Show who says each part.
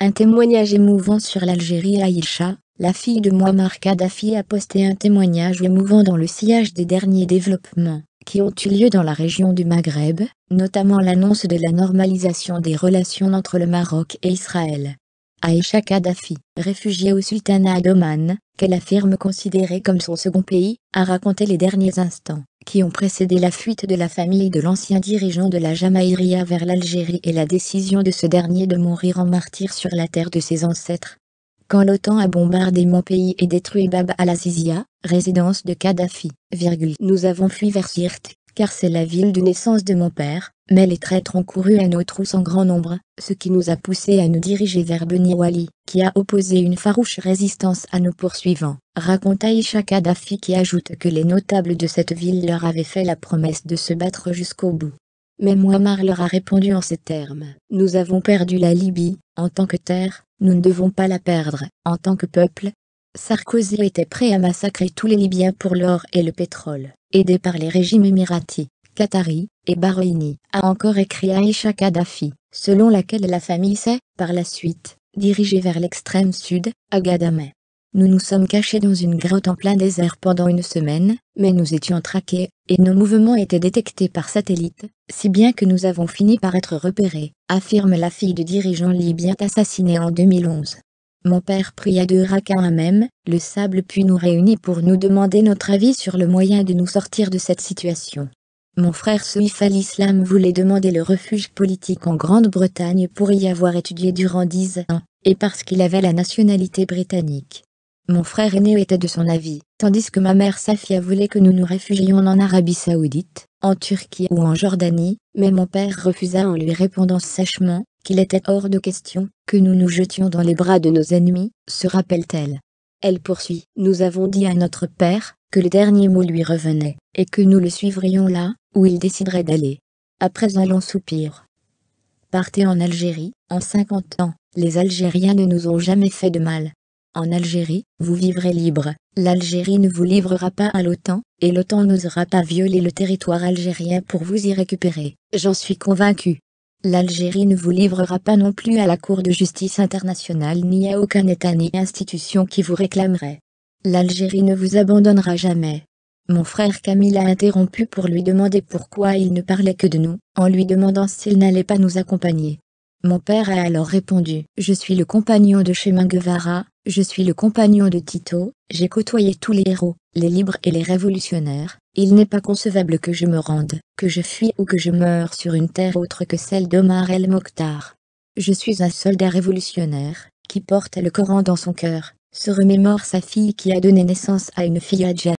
Speaker 1: Un témoignage émouvant sur l'Algérie Aïcha, la fille de Muammar Kadhafi a posté un témoignage émouvant dans le sillage des derniers développements qui ont eu lieu dans la région du Maghreb, notamment l'annonce de la normalisation des relations entre le Maroc et Israël. Aïcha Kadhafi, réfugiée au sultanat d'Oman, qu'elle affirme considérer comme son second pays, a raconté les derniers instants qui ont précédé la fuite de la famille de l'ancien dirigeant de la Jamaïria vers l'Algérie et la décision de ce dernier de mourir en martyr sur la terre de ses ancêtres. Quand l'OTAN a bombardé mon pays et détruit Bab al-Azizia, résidence de Kadhafi, nous avons fui vers Sirte, car c'est la ville de naissance de mon père, mais les traîtres ont couru à nos trousses en grand nombre, ce qui nous a poussés à nous diriger vers Beni Wali, qui a opposé une farouche résistance à nos poursuivants, raconte Aïcha Kadhafi qui ajoute que les notables de cette ville leur avaient fait la promesse de se battre jusqu'au bout. Mais Muammar leur a répondu en ces termes. Nous avons perdu la Libye, en tant que terre, nous ne devons pas la perdre, en tant que peuple. Sarkozy était prêt à massacrer tous les Libyens pour l'or et le pétrole, aidé par les régimes émiratis, qataris et bahreïnis, a encore écrit Aïcha Kadhafi, selon laquelle la famille s'est, par la suite, dirigée vers l'extrême sud, à Gadameh. Nous nous sommes cachés dans une grotte en plein désert pendant une semaine, mais nous étions traqués, et nos mouvements étaient détectés par satellite, si bien que nous avons fini par être repérés, affirme la fille du dirigeant libyen assassiné en 2011. Mon père pria de Raqqa à même, le sable puis nous réunit pour nous demander notre avis sur le moyen de nous sortir de cette situation. Mon frère Suif al-Islam voulait demander le refuge politique en Grande-Bretagne pour y avoir étudié durant dix ans, et parce qu'il avait la nationalité britannique. Mon frère aîné était de son avis, tandis que ma mère Safia voulait que nous nous réfugions en Arabie Saoudite, en Turquie ou en Jordanie, mais mon père refusa en lui répondant sèchement qu'il était hors de question que nous nous jetions dans les bras de nos ennemis, se rappelle-t-elle. Elle poursuit. Nous avons dit à notre père que le dernier mot lui revenait, et que nous le suivrions là, où il déciderait d'aller. Après un long soupir. Partez en Algérie, en 50 ans, les Algériens ne nous ont jamais fait de mal, en Algérie, vous vivrez libre. L'Algérie ne vous livrera pas à l'OTAN, et l'OTAN n'osera pas violer le territoire algérien pour vous y récupérer. J'en suis convaincu. L'Algérie ne vous livrera pas non plus à la Cour de justice internationale ni à aucun État ni institution qui vous réclamerait. L'Algérie ne vous abandonnera jamais. Mon frère Camille a interrompu pour lui demander pourquoi il ne parlait que de nous, en lui demandant s'il n'allait pas nous accompagner. Mon père a alors répondu « Je suis le compagnon de Chemin Guevara, je suis le compagnon de Tito, j'ai côtoyé tous les héros, les libres et les révolutionnaires, il n'est pas concevable que je me rende, que je fuis ou que je meure sur une terre autre que celle d'Omar El Mokhtar. Je suis un soldat révolutionnaire, qui porte le Coran dans son cœur, se remémore sa fille qui a donné naissance à une fille adjacente